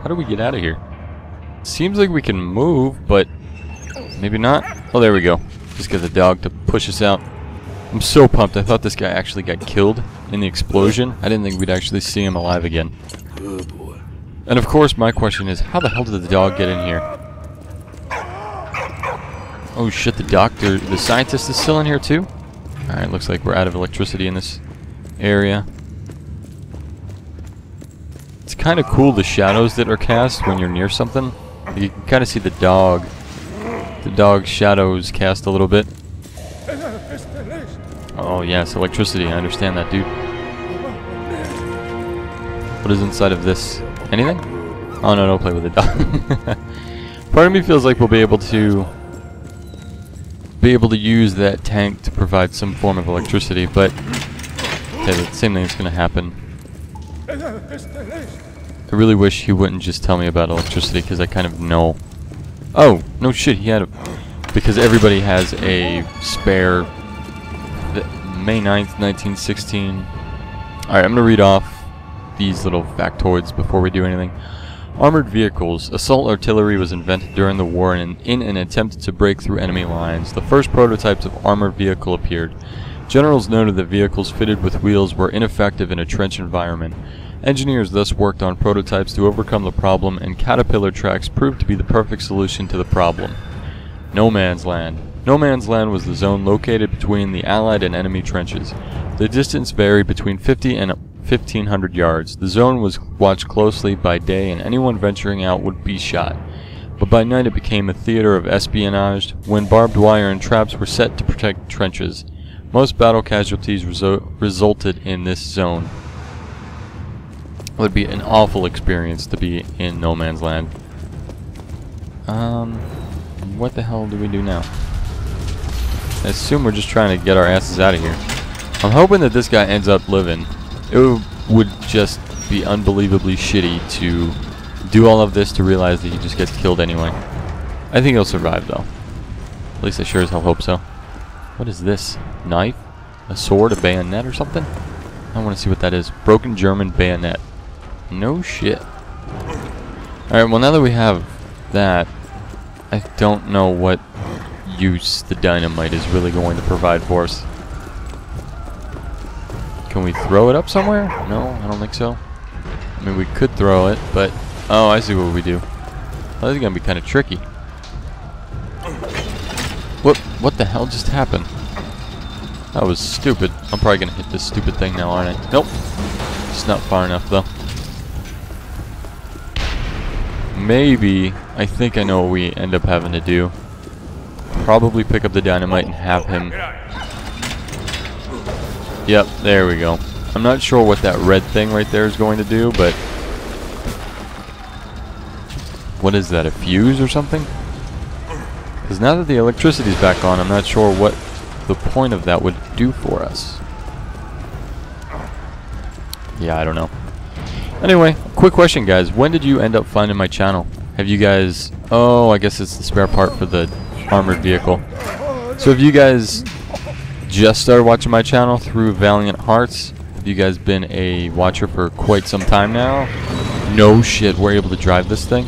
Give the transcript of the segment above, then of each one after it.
How do we get out of here? Seems like we can move, but maybe not. Oh, there we go. Just get the dog to push us out. I'm so pumped. I thought this guy actually got killed in the explosion. I didn't think we'd actually see him alive again. And of course, my question is, how the hell did the dog get in here? Oh shit, the doctor, the scientist is still in here too? Alright, looks like we're out of electricity in this area. Kind of cool the shadows that are cast when you're near something. You can kind of see the dog. The dog's shadows cast a little bit. Oh yes, electricity, I understand that dude. What is inside of this? Anything? Oh no, don't play with the dog. Part of me feels like we'll be able to be able to use that tank to provide some form of electricity, but okay, the same thing's gonna happen. I really wish he wouldn't just tell me about electricity because I kind of know. Oh, no shit, he had a... Because everybody has a spare May 9th, 1916. Alright, I'm going to read off these little factoids before we do anything. Armored vehicles. Assault artillery was invented during the war in, in an attempt to break through enemy lines. The first prototypes of armored vehicle appeared. Generals noted that vehicles fitted with wheels were ineffective in a trench environment. Engineers thus worked on prototypes to overcome the problem, and caterpillar tracks proved to be the perfect solution to the problem. No Man's Land. No Man's Land was the zone located between the Allied and enemy trenches. The distance varied between 50 and 1500 yards. The zone was watched closely by day and anyone venturing out would be shot. But by night it became a theater of espionage when barbed wire and traps were set to protect trenches. Most battle casualties resu resulted in this zone. Would be an awful experience to be in no man's land. Um, what the hell do we do now? I assume we're just trying to get our asses out of here. I'm hoping that this guy ends up living. It would just be unbelievably shitty to do all of this to realize that he just gets killed anyway. I think he'll survive though. At least I sure as hell hope so. What is this? Knife? A sword? A bayonet or something? I want to see what that is. Broken German bayonet. No shit. Alright, well now that we have that, I don't know what use the dynamite is really going to provide for us. Can we throw it up somewhere? No, I don't think so. I mean, we could throw it, but... Oh, I see what we do. Well, this is going to be kind of tricky. What, what the hell just happened? That was stupid. I'm probably going to hit this stupid thing now, aren't I? Nope. It's not far enough, though. Maybe, I think I know what we end up having to do. Probably pick up the dynamite and have him... Yep, there we go. I'm not sure what that red thing right there is going to do, but... What is that, a fuse or something? Because now that the electricity's back on, I'm not sure what the point of that would do for us. Yeah, I don't know. Anyway, quick question, guys. When did you end up finding my channel? Have you guys... Oh, I guess it's the spare part for the armored vehicle. So have you guys just started watching my channel through Valiant Hearts? Have you guys been a watcher for quite some time now? No shit, we're able to drive this thing?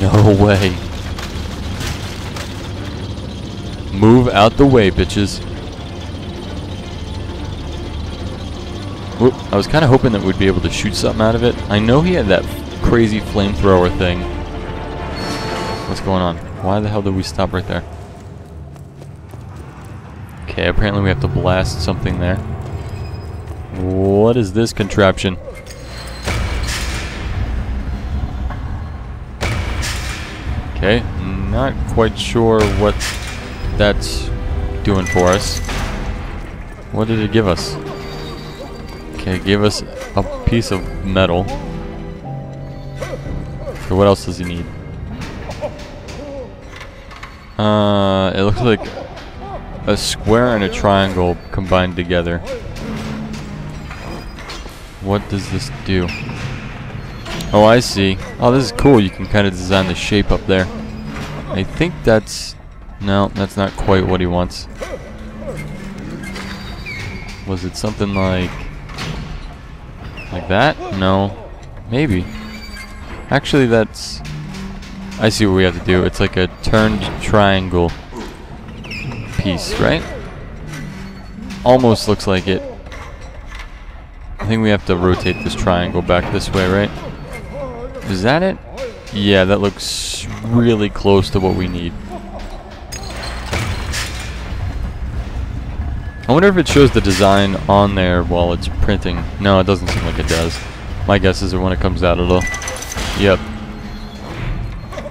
No way. Move out the way, bitches. I was kind of hoping that we'd be able to shoot something out of it. I know he had that crazy flamethrower thing. What's going on? Why the hell did we stop right there? Okay, apparently we have to blast something there. What is this contraption? Okay, not quite sure what that's doing for us. What did it give us? Okay, give us a piece of metal. Okay, what else does he need? Uh, it looks like a square and a triangle combined together. What does this do? Oh, I see. Oh, this is cool. You can kind of design the shape up there. I think that's... No, that's not quite what he wants. Was it something like... Like that? No. Maybe. Actually, that's... I see what we have to do. It's like a turned triangle piece, right? Almost looks like it. I think we have to rotate this triangle back this way, right? Is that it? Yeah, that looks really close to what we need. Wonder if it shows the design on there while it's printing. No, it doesn't seem like it does. My guess is that when it comes out it'll... Yep.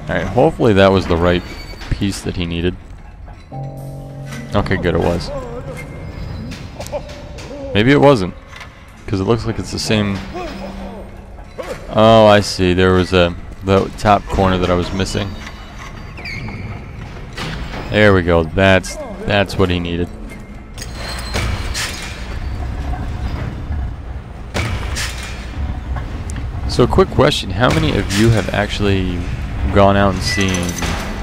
Alright, hopefully that was the right piece that he needed. Okay, good, it was. Maybe it wasn't. Because it looks like it's the same... Oh, I see. There was a the top corner that I was missing. There we go. That's that's what he needed. So quick question, how many of you have actually gone out and seen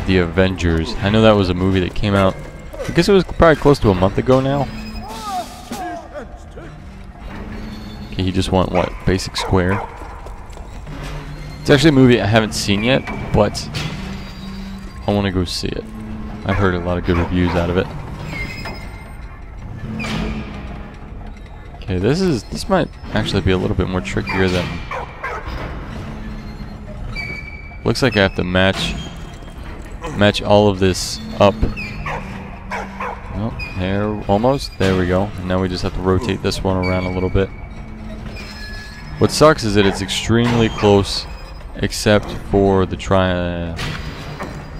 The Avengers? I know that was a movie that came out, I guess it was probably close to a month ago now. Okay, you just want what, basic square? It's actually a movie I haven't seen yet, but I want to go see it. I've heard a lot of good reviews out of it. Okay, this is this might actually be a little bit more trickier than Looks like I have to match match all of this up. Oh, there, almost. There we go. Now we just have to rotate this one around a little bit. What sucks is that it's extremely close, except for the tri.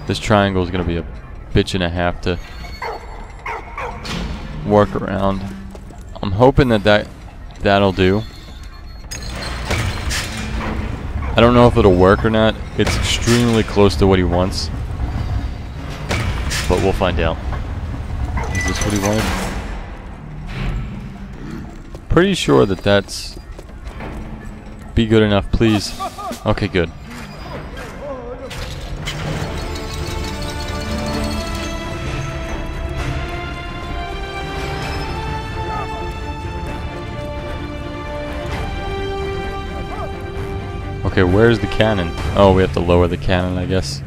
This triangle is going to be a bitch and a half to work around. I'm hoping that, that that'll do. I don't know if it'll work or not. It's extremely close to what he wants. But we'll find out. Is this what he wanted? Pretty sure that that's... Be good enough, please. Okay, good. Okay, where's the cannon? Oh, we have to lower the cannon, I guess.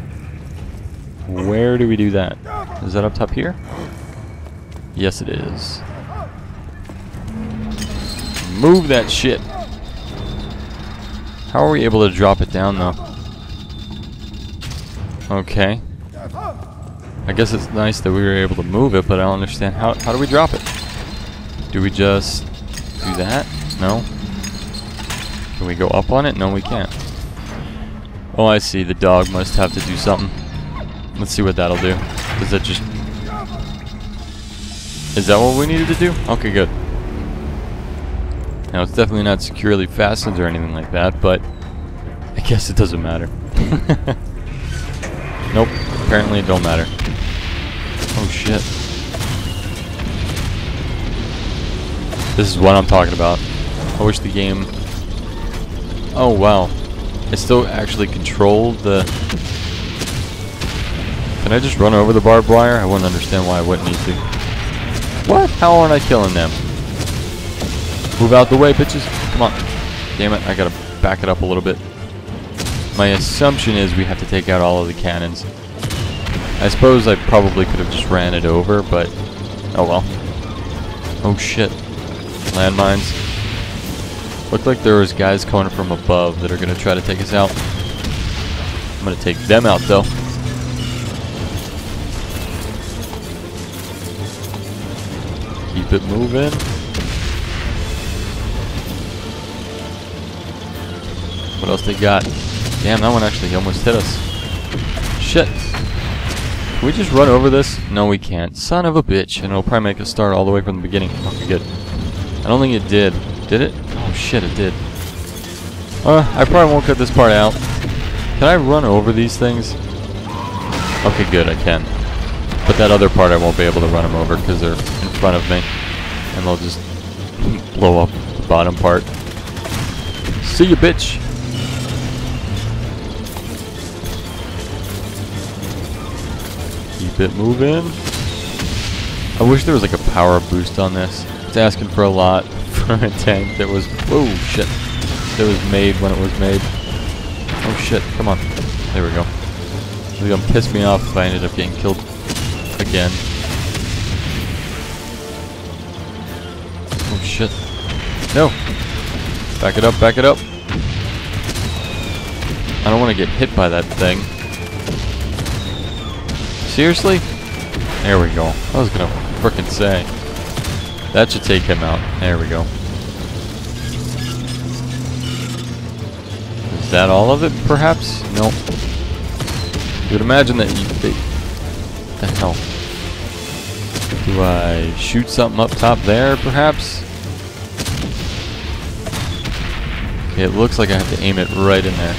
Where do we do that? Is that up top here? Yes, it is. Move that shit! How are we able to drop it down, though? Okay. I guess it's nice that we were able to move it, but I don't understand. How, how do we drop it? Do we just do that? No? Can we go up on it? No, we can't. Oh, I see. The dog must have to do something. Let's see what that'll do. Is that just... Is that what we needed to do? Okay, good. Now, it's definitely not securely fastened or anything like that, but I guess it doesn't matter. nope, apparently it don't matter. Oh, shit. This is what I'm talking about. I wish the game Oh, wow. I still actually control the... Can I just run over the barbed wire? I wouldn't understand why I wouldn't need to. What? How aren't I killing them? Move out the way, bitches. Come on. Damn it, I gotta back it up a little bit. My assumption is we have to take out all of the cannons. I suppose I probably could have just ran it over, but... Oh well. Oh shit. Landmines. Looked like there was guys coming from above that are going to try to take us out. I'm going to take them out, though. Keep it moving. What else they got? Damn, that one actually almost hit us. Shit. Can we just run over this? No, we can't. Son of a bitch. And it'll probably make us start all the way from the beginning. Okay, good. I don't think it did. Did it? Oh shit, it did. Uh, I probably won't cut this part out. Can I run over these things? Okay, good, I can. But that other part I won't be able to run them over because they're in front of me. And they'll just blow up the bottom part. See you, bitch! Keep it moving. I wish there was like a power boost on this. It's asking for a lot a tank that was... Whoa, shit. It was made when it was made. Oh shit, come on. There we go. It's gonna piss me off if I ended up getting killed again. Oh shit. No! Back it up, back it up. I don't want to get hit by that thing. Seriously? There we go. I was gonna frickin' say. That should take him out. There we go. Is that all of it, perhaps? Nope. You would imagine that you... They, the hell? Do I shoot something up top there, perhaps? Okay, it looks like I have to aim it right in there.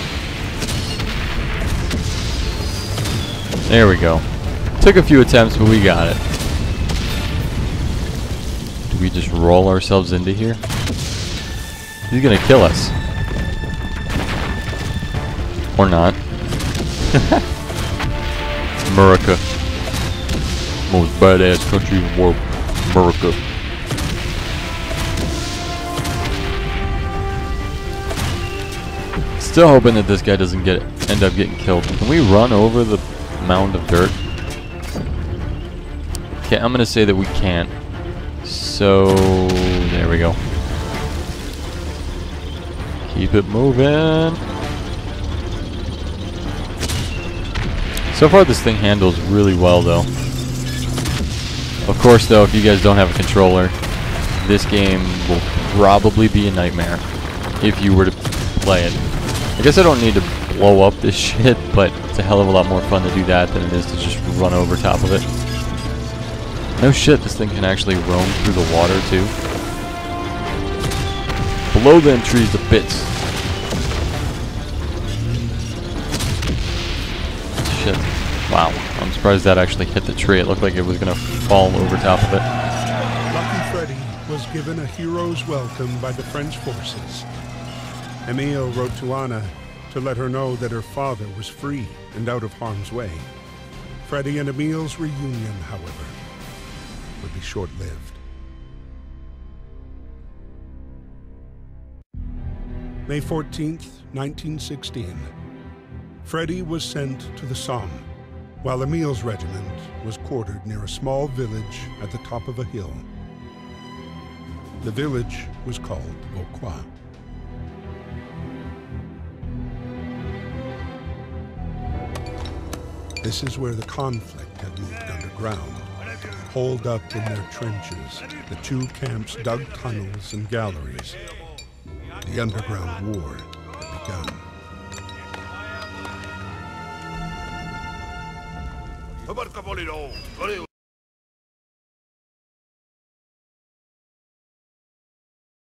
There we go. Took a few attempts, but we got it. Do we just roll ourselves into here? He's gonna kill us. Or not. America. Most badass country in the world. America. Still hoping that this guy doesn't get end up getting killed. Can we run over the mound of dirt? Okay, I'm gonna say that we can't. So there we go. Keep it moving. So far this thing handles really well though. Of course though, if you guys don't have a controller, this game will probably be a nightmare if you were to play it. I guess I don't need to blow up this shit, but it's a hell of a lot more fun to do that than it is to just run over top of it. No shit, this thing can actually roam through the water too. Blow them trees to bits. Wow. I'm surprised that actually hit the tree. It looked like it was going to fall over top of it. Lucky Freddie was given a hero's welcome by the French forces. Emile wrote to Anna to let her know that her father was free and out of harm's way. Freddie and Emile's reunion, however, would be short-lived. May 14th, 1916. Freddie was sent to the Somme, while Emile's regiment was quartered near a small village at the top of a hill. The village was called Vauquois. This is where the conflict had moved underground. Holed up in their trenches, the two camps dug tunnels and galleries. The underground war had begun. it